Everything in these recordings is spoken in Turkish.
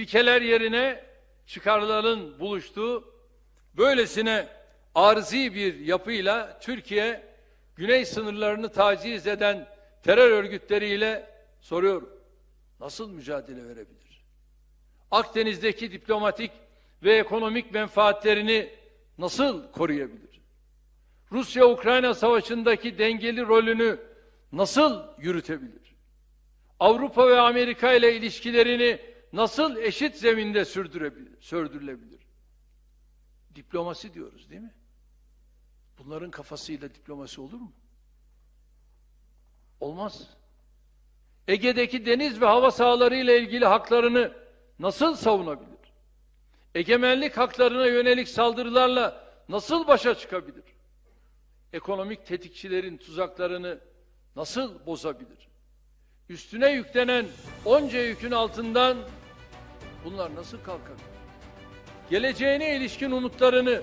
İlkeler yerine çıkarların buluştuğu böylesine arzi bir yapıyla Türkiye güney sınırlarını taciz eden terör örgütleriyle soruyorum. Nasıl mücadele verebilir? Akdeniz'deki diplomatik ve ekonomik menfaatlerini nasıl koruyabilir? Rusya-Ukrayna savaşındaki dengeli rolünü nasıl yürütebilir? Avrupa ve Amerika ile ilişkilerini nasıl eşit zeminde sürdürülebilir? Diplomasi diyoruz değil mi? Bunların kafasıyla diplomasi olur mu? Olmaz. Ege'deki deniz ve hava sahaları ile ilgili haklarını nasıl savunabilir? Egemenlik haklarına yönelik saldırılarla nasıl başa çıkabilir? Ekonomik tetikçilerin tuzaklarını nasıl bozabilir? Üstüne yüklenen onca yükün altından bunlar nasıl kalkabilir? Geleceğine ilişkin umutlarını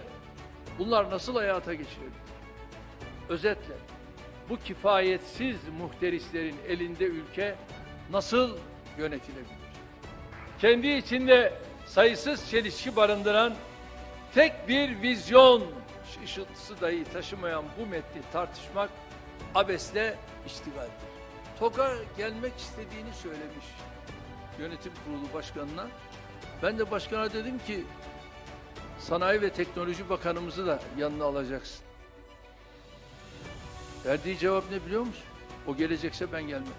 bunlar nasıl hayata geçirebilir? Özetle bu kifayetsiz muhterislerin elinde ülke nasıl yönetilebilir? Kendi içinde sayısız çelişki barındıran tek bir vizyon ışıltısı dahi taşımayan bu metni tartışmak abesle iştigaldir. TOG'a gelmek istediğini söylemiş yönetim kurulu başkanına. Ben de başkana dedim ki Sanayi ve Teknoloji Bakanımızı da yanına alacaksın. Verdiği cevap ne biliyor musun? O gelecekse ben gelmem.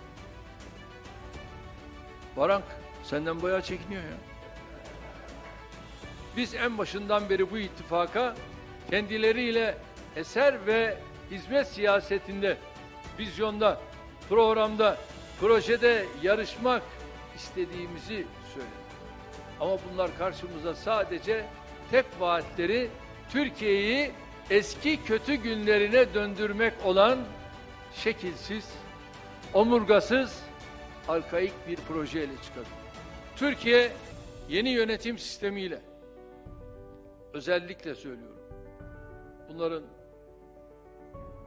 Barank senden bayağı çekiniyor ya. Biz en başından beri bu ittifaka kendileriyle eser ve hizmet siyasetinde, vizyonda, programda, projede yarışmak istediğimizi söyledik. Ama bunlar karşımıza sadece tek vaatleri Türkiye'yi eski kötü günlerine döndürmek olan şekilsiz, omurgasız, arkaik bir projeyle çıkıyor. Türkiye yeni yönetim sistemiyle özellikle söylüyorum. Bunların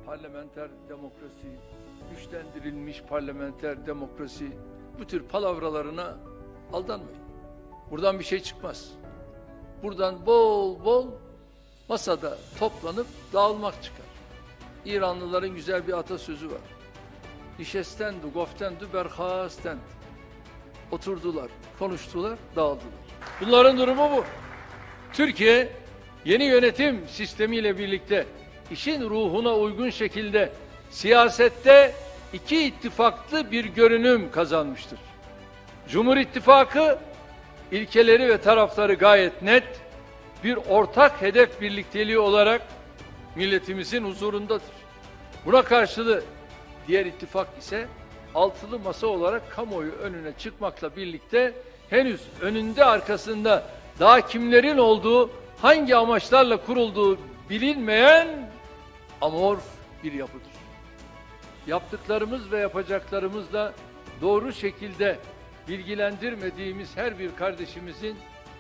parlamenter demokrasi, güçlendirilmiş parlamenter demokrasi bu tür palavralarına aldanmayın. Buradan bir şey çıkmaz. Buradan bol bol masada toplanıp dağılmak çıkar. İranlıların güzel bir atasözü var. İşestendu, goftendu, berhastendu. Oturdular, konuştular, dağıldılar. Bunların durumu bu. Türkiye yeni yönetim sistemiyle birlikte işin ruhuna uygun şekilde siyasette iki ittifaklı bir görünüm kazanmıştır. Cumhur İttifakı ilkeleri ve tarafları gayet net bir ortak hedef birlikteliği olarak milletimizin huzurundadır. Buna karşılığı diğer ittifak ise altılı masa olarak kamuoyu önüne çıkmakla birlikte henüz önünde arkasında daha kimlerin olduğu, hangi amaçlarla kurulduğu bilinmeyen amorf bir yapıdır. Yaptıklarımız ve yapacaklarımızla doğru şekilde bilgilendirmediğimiz her bir kardeşimizin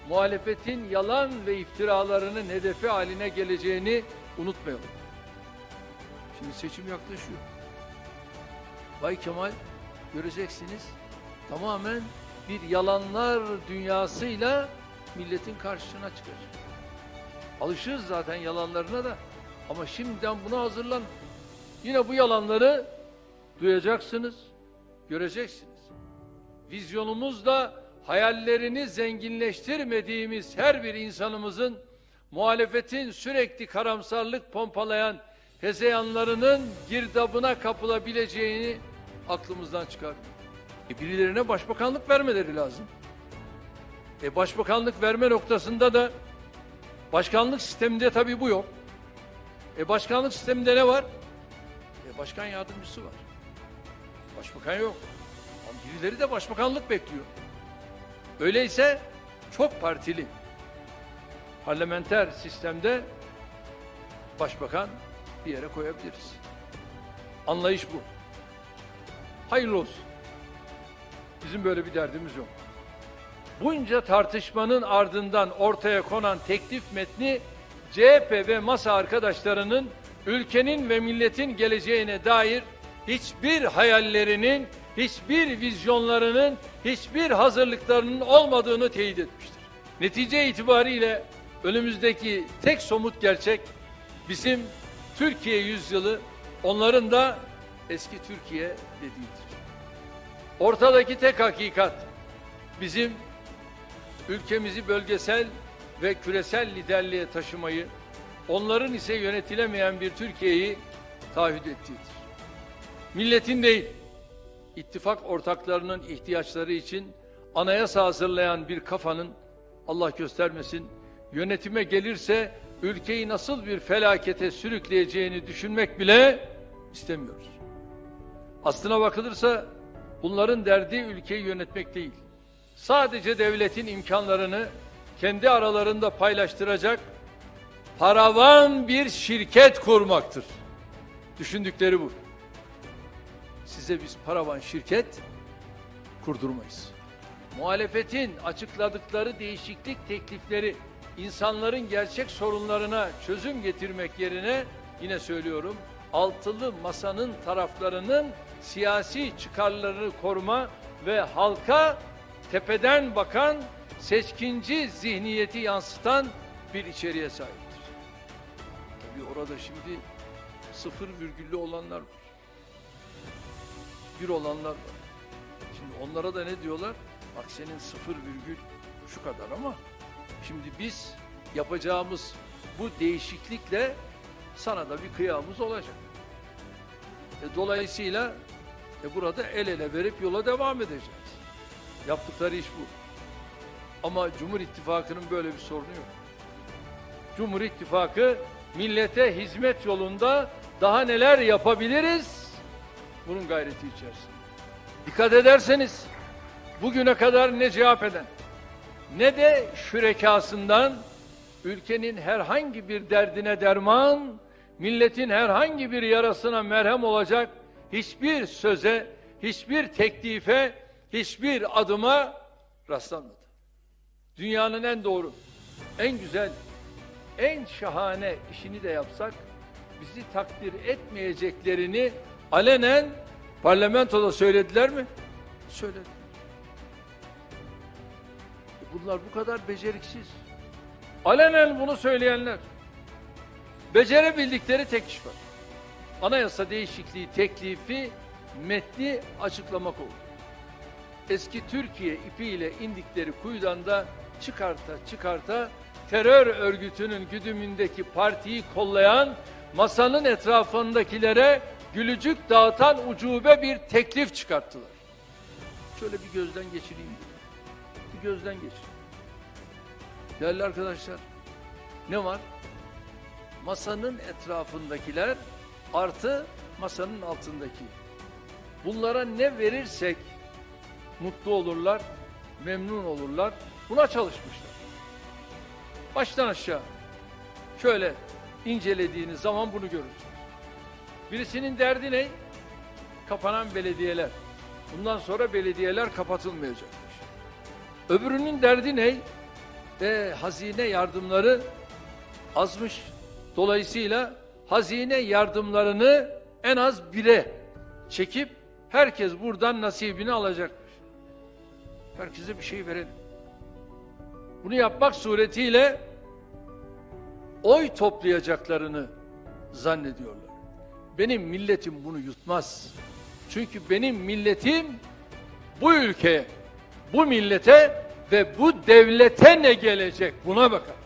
muhalefetin yalan ve iftiralarının hedefi haline geleceğini unutmayalım. Şimdi seçim yaklaşıyor. Bay Kemal göreceksiniz tamamen bir yalanlar dünyasıyla milletin karşısına çıkacak. Alışırız zaten yalanlarına da ama şimdiden buna hazırlan. Yine bu yalanları duyacaksınız, göreceksiniz. Vizyonumuzla hayallerini zenginleştirmediğimiz her bir insanımızın muhalefetin sürekli karamsarlık pompalayan hezeyanlarının girdabına kapılabileceğini aklımızdan çıkar. E birilerine başbakanlık vermeleri lazım. E başbakanlık verme noktasında da başkanlık sisteminde tabii bu yok. E başkanlık sisteminde ne var? E başkan yardımcısı var. Başbakan yok. Ama birileri de başbakanlık bekliyor. Öyleyse çok partili parlamenter sistemde başbakan bir yere koyabiliriz. Anlayış bu. Hayırlı olsun. Bizim böyle bir derdimiz yok. Bunca tartışmanın ardından ortaya konan teklif metni CHP ve masa arkadaşlarının ülkenin ve milletin geleceğine dair hiçbir hayallerinin hiçbir vizyonlarının, hiçbir hazırlıklarının olmadığını teyit etmiştir. Netice itibariyle önümüzdeki tek somut gerçek bizim Türkiye yüzyılı, onların da eski Türkiye dediğidir. Ortadaki tek hakikat bizim ülkemizi bölgesel ve küresel liderliğe taşımayı, onların ise yönetilemeyen bir Türkiye'yi taahhüt ettiğidir. Milletin değil, ittifak ortaklarının ihtiyaçları için anayasa hazırlayan bir kafanın, Allah göstermesin, yönetime gelirse ülkeyi nasıl bir felakete sürükleyeceğini düşünmek bile istemiyoruz. Aslına bakılırsa bunların derdi ülkeyi yönetmek değil. Sadece devletin imkanlarını kendi aralarında paylaştıracak paravan bir şirket kurmaktır. Düşündükleri bu. Size biz paravan şirket kurdurmayız. Muhalefetin açıkladıkları değişiklik teklifleri insanların gerçek sorunlarına çözüm getirmek yerine yine söylüyorum altılı masanın taraflarının siyasi çıkarlarını koruma ve halka tepeden bakan seçkinci zihniyeti yansıtan bir içeriğe sahiptir. Tabii orada şimdi sıfır virgüllü olanlar var. Bir olanlar var. Şimdi onlara da ne diyorlar? Bak senin sıfır virgül şu kadar ama şimdi biz yapacağımız bu değişiklikle sana da bir kıyamız olacak. E, dolayısıyla e, burada el ele verip yola devam edeceğiz. Yaptıkları iş bu. Ama Cumhur İttifakı'nın böyle bir sorunu yok. Cumhur İttifakı millete hizmet yolunda daha neler yapabiliriz? Bunun gayreti içerisinde. Dikkat ederseniz bugüne kadar ne cevap eden ne de şürekasından ülkenin herhangi bir derdine derman, milletin herhangi bir yarasına merhem olacak hiçbir söze, hiçbir teklife, hiçbir adıma rastlanmadı. Dünyanın en doğru, en güzel, en şahane işini de yapsak bizi takdir etmeyeceklerini alenen parlamentoda söylediler mi? Söyledi. E bunlar bu kadar beceriksiz. Alenen bunu söyleyenler. Becerebildikleri tek iş var. Anayasa değişikliği teklifi metni açıklamak oldu. Eski Türkiye ipiyle indikleri kuyudan da çıkarta çıkarta terör örgütünün güdümündeki partiyi kollayan masanın etrafındakilere gülücük dağıtan ucube bir teklif çıkarttılar. Şöyle bir gözden geçireyim. Bir gözden geçireyim. Değerli arkadaşlar, ne var? Masanın etrafındakiler artı masanın altındaki. Bunlara ne verirsek mutlu olurlar, memnun olurlar. Buna çalışmışlar. Baştan aşağı şöyle incelediğiniz zaman bunu görürsünüz. Birisinin derdi ne? Kapanan belediyeler. Bundan sonra belediyeler kapatılmayacakmış. Öbürünün derdi ne? E, hazine yardımları azmış. Dolayısıyla hazine yardımlarını en az bire çekip herkes buradan nasibini alacakmış. Herkese bir şey verelim. Bunu yapmak suretiyle oy toplayacaklarını zannediyorlar. Benim milletim bunu yutmaz. Çünkü benim milletim bu ülkeye, bu millete ve bu devlete ne gelecek buna bakar.